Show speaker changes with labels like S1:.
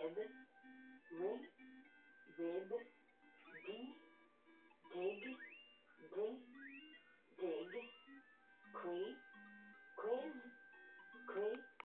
S1: Z, with, with, D, dig, dig, dig.